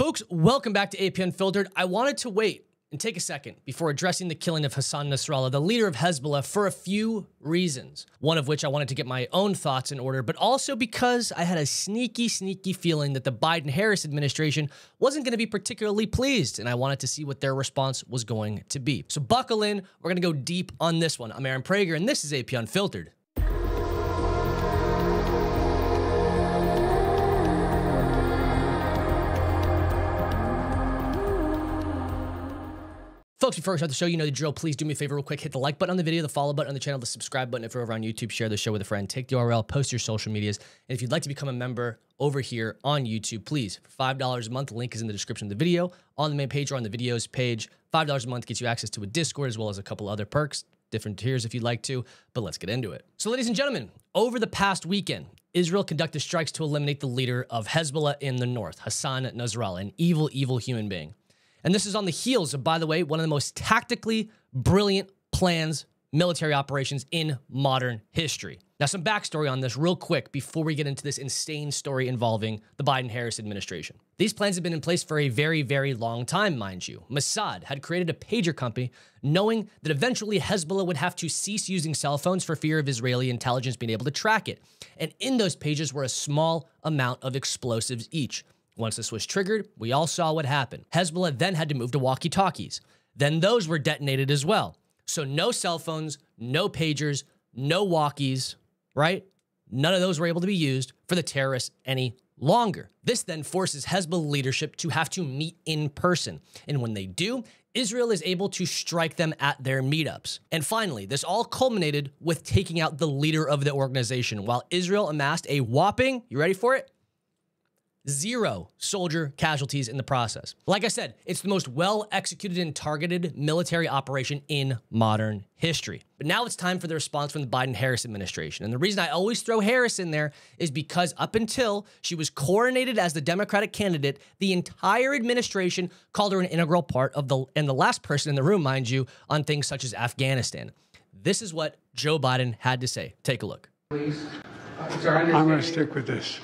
Folks, welcome back to AP Unfiltered. I wanted to wait and take a second before addressing the killing of Hassan Nasrallah, the leader of Hezbollah, for a few reasons. One of which I wanted to get my own thoughts in order, but also because I had a sneaky, sneaky feeling that the Biden Harris administration wasn't going to be particularly pleased, and I wanted to see what their response was going to be. So buckle in, we're going to go deep on this one. I'm Aaron Prager, and this is AP Unfiltered. Folks, before we start the show, you know the drill. Please do me a favor, real quick. Hit the like button on the video, the follow button on the channel, the subscribe button if you're over on YouTube. Share the show with a friend. Take the URL, post your social medias. And if you'd like to become a member over here on YouTube, please, for $5 a month, link is in the description of the video, on the main page or on the videos page. $5 a month gets you access to a Discord as well as a couple other perks, different tiers if you'd like to. But let's get into it. So, ladies and gentlemen, over the past weekend, Israel conducted strikes to eliminate the leader of Hezbollah in the north, Hassan Nasrallah, an evil, evil human being. And this is on the heels of, by the way, one of the most tactically brilliant plans, military operations in modern history. Now, some backstory on this, real quick, before we get into this insane story involving the Biden Harris administration. These plans have been in place for a very, very long time, mind you. Mossad had created a pager company knowing that eventually Hezbollah would have to cease using cell phones for fear of Israeli intelligence being able to track it. And in those pages were a small amount of explosives each. Once this was triggered, we all saw what happened. Hezbollah then had to move to walkie talkies. Then those were detonated as well. So no cell phones, no pagers, no walkies, right? None of those were able to be used for the terrorists any longer. This then forces Hezbollah leadership to have to meet in person. And when they do, Israel is able to strike them at their meetups. And finally, this all culminated with taking out the leader of the organization while Israel amassed a whopping, you ready for it? Zero soldier casualties in the process. Like I said, it's the most well executed and targeted military operation in modern history. But now it's time for the response from the Biden Harris administration. And the reason I always throw Harris in there is because up until she was coronated as the Democratic candidate, the entire administration called her an integral part of the, and the last person in the room, mind you, on things such as Afghanistan. This is what Joe Biden had to say. Take a look. Please. Uh, it's our I'm going to stick with this.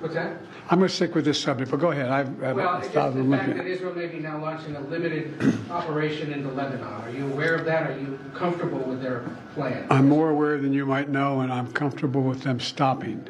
What's that? I'm going to stick with this subject, but go ahead. I've, I've Well, it's just the fact that Israel may be now launching a limited operation into Lebanon. Are you aware of that? Are you comfortable with their plan? I'm more aware than you might know, and I'm comfortable with them stopping.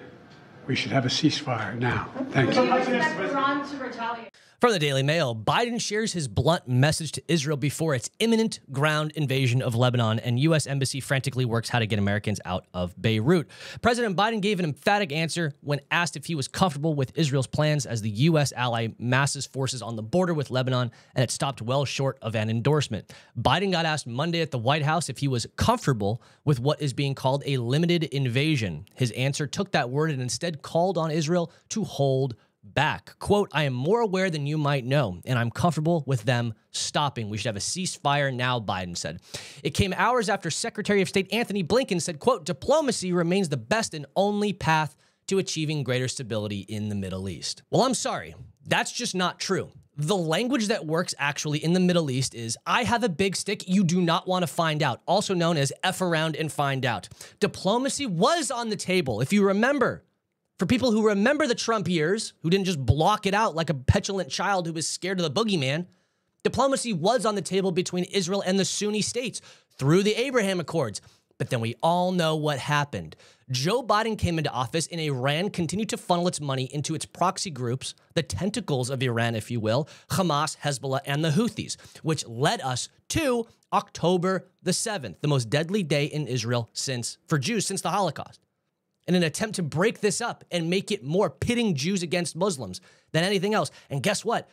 We should have a ceasefire now. Thank Do you. From the Daily Mail, Biden shares his blunt message to Israel before its imminent ground invasion of Lebanon, and U.S. Embassy frantically works how to get Americans out of Beirut. President Biden gave an emphatic answer when asked if he was comfortable with Israel's plans as the U.S. ally masses forces on the border with Lebanon, and it stopped well short of an endorsement. Biden got asked Monday at the White House if he was comfortable with what is being called a limited invasion. His answer took that word and instead called on Israel to hold back. Quote, I am more aware than you might know, and I'm comfortable with them stopping. We should have a ceasefire now, Biden said. It came hours after Secretary of State Antony Blinken said, quote, diplomacy remains the best and only path to achieving greater stability in the Middle East. Well, I'm sorry. That's just not true. The language that works actually in the Middle East is I have a big stick you do not want to find out, also known as F around and find out. Diplomacy was on the table, if you remember. For people who remember the Trump years, who didn't just block it out like a petulant child who was scared of the boogeyman, diplomacy was on the table between Israel and the Sunni states through the Abraham Accords. But then we all know what happened. Joe Biden came into office and Iran continued to funnel its money into its proxy groups, the tentacles of Iran, if you will, Hamas, Hezbollah, and the Houthis, which led us to October the 7th, the most deadly day in Israel since, for Jews, since the Holocaust in an attempt to break this up and make it more pitting Jews against Muslims than anything else. And guess what?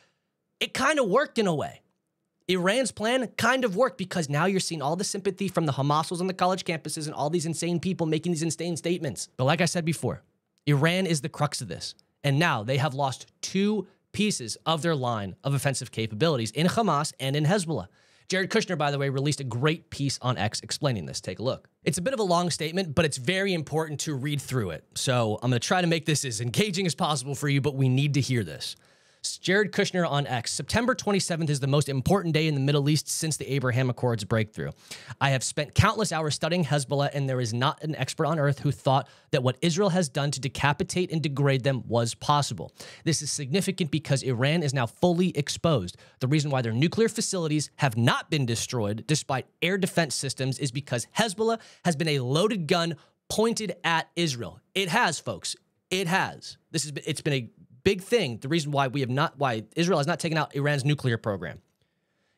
It kind of worked in a way. Iran's plan kind of worked because now you're seeing all the sympathy from the Hamasals on the college campuses and all these insane people making these insane statements. But like I said before, Iran is the crux of this. And now they have lost two pieces of their line of offensive capabilities in Hamas and in Hezbollah. Jared Kushner, by the way, released a great piece on X explaining this. Take a look. It's a bit of a long statement, but it's very important to read through it. So I'm going to try to make this as engaging as possible for you, but we need to hear this. Jared Kushner on X. September 27th is the most important day in the Middle East since the Abraham Accords breakthrough. I have spent countless hours studying Hezbollah, and there is not an expert on earth who thought that what Israel has done to decapitate and degrade them was possible. This is significant because Iran is now fully exposed. The reason why their nuclear facilities have not been destroyed despite air defense systems is because Hezbollah has been a loaded gun pointed at Israel. It has, folks. It has. This has been, it's been a big thing. The reason why we have not, why Israel has not taken out Iran's nuclear program.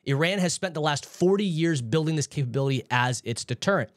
Iran has spent the last 40 years building this capability as its deterrent.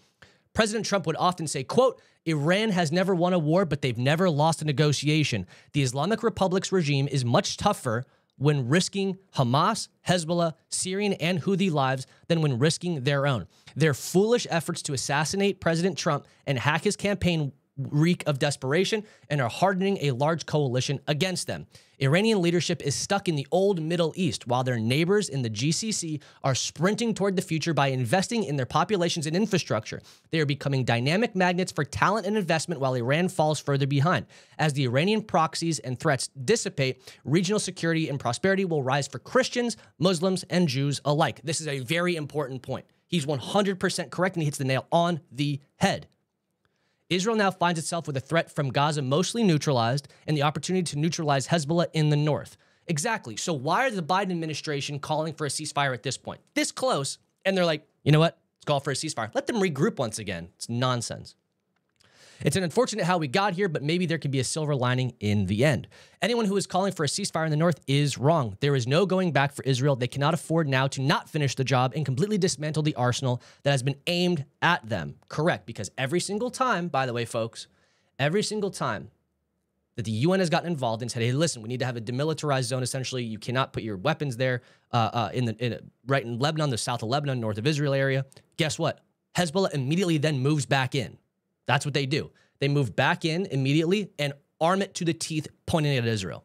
President Trump would often say, quote, Iran has never won a war, but they've never lost a negotiation. The Islamic Republic's regime is much tougher when risking Hamas, Hezbollah, Syrian, and Houthi lives than when risking their own. Their foolish efforts to assassinate President Trump and hack his campaign reek of desperation and are hardening a large coalition against them. Iranian leadership is stuck in the old Middle East, while their neighbors in the GCC are sprinting toward the future by investing in their populations and infrastructure. They are becoming dynamic magnets for talent and investment while Iran falls further behind. As the Iranian proxies and threats dissipate, regional security and prosperity will rise for Christians, Muslims, and Jews alike. This is a very important point. He's 100% correct and he hits the nail on the head. Israel now finds itself with a threat from Gaza mostly neutralized and the opportunity to neutralize Hezbollah in the north. Exactly. So why are the Biden administration calling for a ceasefire at this point? This close, and they're like, you know what? Let's call for a ceasefire. Let them regroup once again. It's nonsense. It's an unfortunate how we got here, but maybe there could be a silver lining in the end. Anyone who is calling for a ceasefire in the north is wrong. There is no going back for Israel. They cannot afford now to not finish the job and completely dismantle the arsenal that has been aimed at them. Correct, because every single time, by the way, folks, every single time that the UN has gotten involved and said, "Hey, listen, we need to have a demilitarized zone. Essentially, you cannot put your weapons there uh, uh, in the in, right in Lebanon, the south of Lebanon, north of Israel area." Guess what? Hezbollah immediately then moves back in. That's what they do. They move back in immediately and arm it to the teeth, pointing at Israel.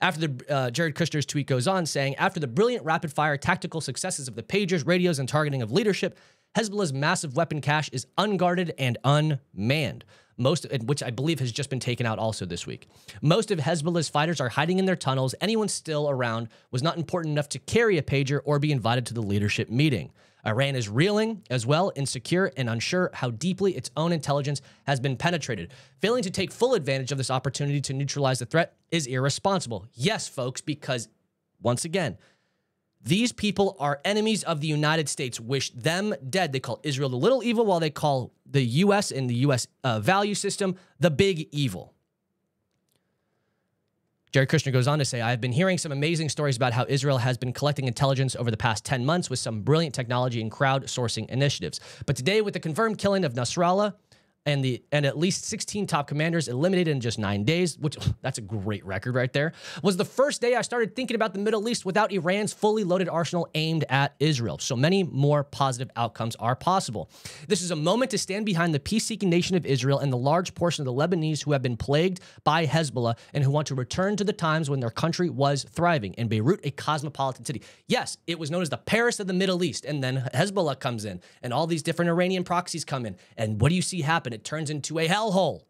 After the uh, Jared Kushner's tweet goes on saying, after the brilliant rapid fire tactical successes of the pagers, radios, and targeting of leadership, Hezbollah's massive weapon cache is unguarded and unmanned. Most, which I believe has just been taken out also this week. Most of Hezbollah's fighters are hiding in their tunnels. Anyone still around was not important enough to carry a pager or be invited to the leadership meeting. Iran is reeling as well, insecure and unsure how deeply its own intelligence has been penetrated. Failing to take full advantage of this opportunity to neutralize the threat is irresponsible. Yes, folks, because once again, these people are enemies of the United States. Wish them dead. They call Israel the little evil, while they call the U.S. and the U.S. Uh, value system the big evil. Jared Kushner goes on to say, I have been hearing some amazing stories about how Israel has been collecting intelligence over the past 10 months with some brilliant technology and crowdsourcing initiatives. But today, with the confirmed killing of Nasrallah, and the and at least 16 top commanders eliminated in just nine days, which that's a great record right there, was the first day I started thinking about the Middle East without Iran's fully loaded arsenal aimed at Israel. So many more positive outcomes are possible. This is a moment to stand behind the peace-seeking nation of Israel and the large portion of the Lebanese who have been plagued by Hezbollah and who want to return to the times when their country was thriving. In Beirut, a cosmopolitan city. Yes, it was known as the Paris of the Middle East. And then Hezbollah comes in, and all these different Iranian proxies come in. And what do you see happen? It turns into a hellhole.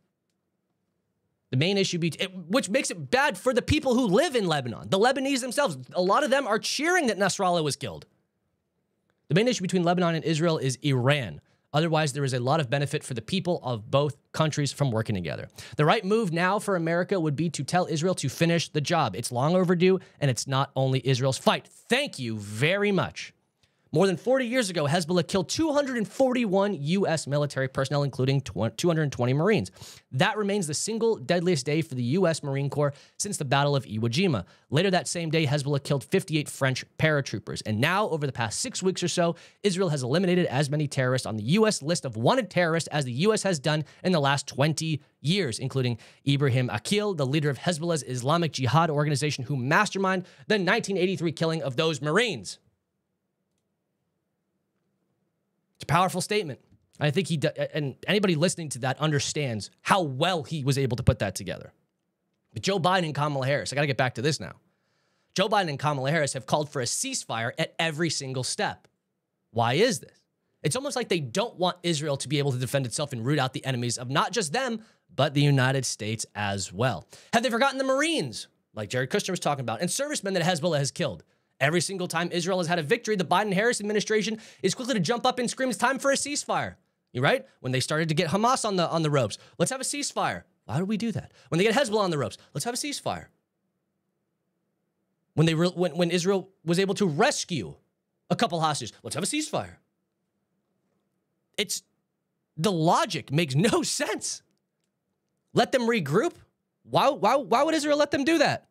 The main issue, be, it, which makes it bad for the people who live in Lebanon, the Lebanese themselves. A lot of them are cheering that Nasrallah was killed. The main issue between Lebanon and Israel is Iran. Otherwise, there is a lot of benefit for the people of both countries from working together. The right move now for America would be to tell Israel to finish the job. It's long overdue, and it's not only Israel's fight. Thank you very much. More than 40 years ago, Hezbollah killed 241 U.S. military personnel, including 220 Marines. That remains the single deadliest day for the U.S. Marine Corps since the Battle of Iwo Jima. Later that same day, Hezbollah killed 58 French paratroopers. And now, over the past six weeks or so, Israel has eliminated as many terrorists on the U.S. list of wanted terrorists as the U.S. has done in the last 20 years, including Ibrahim Akil, the leader of Hezbollah's Islamic Jihad organization, who masterminded the 1983 killing of those Marines. It's a powerful statement. I think he, and anybody listening to that understands how well he was able to put that together. But Joe Biden and Kamala Harris, I got to get back to this now. Joe Biden and Kamala Harris have called for a ceasefire at every single step. Why is this? It's almost like they don't want Israel to be able to defend itself and root out the enemies of not just them, but the United States as well. Have they forgotten the Marines? like Jared Kushner was talking about, and servicemen that Hezbollah has killed. Every single time Israel has had a victory, the Biden Harris administration is quickly to jump up and scream, it's time for a ceasefire. You right? When they started to get Hamas on the on the ropes, let's have a ceasefire. Why would we do that? When they get Hezbollah on the ropes, let's have a ceasefire. When they when, when Israel was able to rescue a couple hostages, let's have a ceasefire. It's the logic makes no sense. Let them regroup. Why, why, why would Israel let them do that?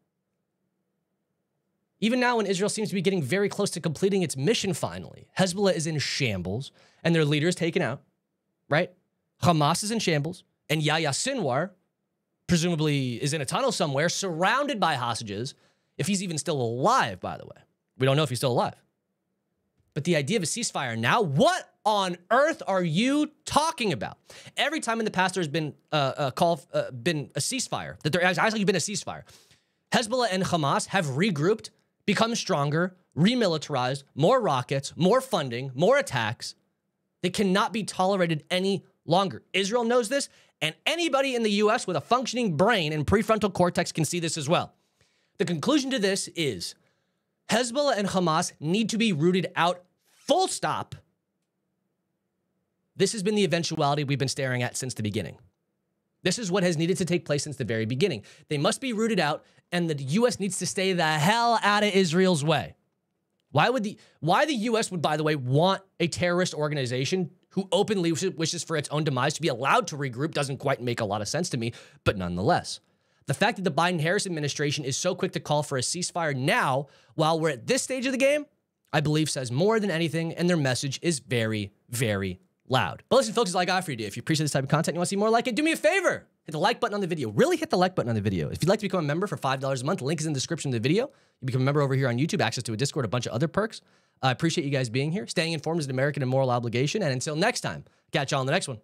Even now, when Israel seems to be getting very close to completing its mission finally, Hezbollah is in shambles and their leader is taken out, right? Hamas is in shambles and Yahya Sinwar, presumably, is in a tunnel somewhere surrounded by hostages, if he's even still alive, by the way. We don't know if he's still alive. But the idea of a ceasefire now, what on earth are you talking about? Every time in the past there's been uh, a call, uh, been a ceasefire, that there has actually been a ceasefire. Hezbollah and Hamas have regrouped, become stronger, remilitarized, more rockets, more funding, more attacks. They cannot be tolerated any longer. Israel knows this, and anybody in the US with a functioning brain and prefrontal cortex can see this as well. The conclusion to this is Hezbollah and Hamas need to be rooted out Full stop. This has been the eventuality we've been staring at since the beginning. This is what has needed to take place since the very beginning. They must be rooted out, and the U.S. needs to stay the hell out of Israel's way. Why would the why the U.S. would, by the way, want a terrorist organization who openly wishes for its own demise to be allowed to regroup doesn't quite make a lot of sense to me, but nonetheless. The fact that the Biden Harris administration is so quick to call for a ceasefire now, while we're at this stage of the game, I believe says more than anything, and their message is very, very loud. But listen, folks, it's like I offer you. If you appreciate this type of content, you want to see more like it, do me a favor. Hit the like button on the video. Really hit the like button on the video. If you'd like to become a member for $5 a month, link is in the description of the video. You become a member over here on YouTube, access to a Discord, a bunch of other perks. I appreciate you guys being here. Staying informed is an American and moral obligation. And until next time, catch y'all on the next one.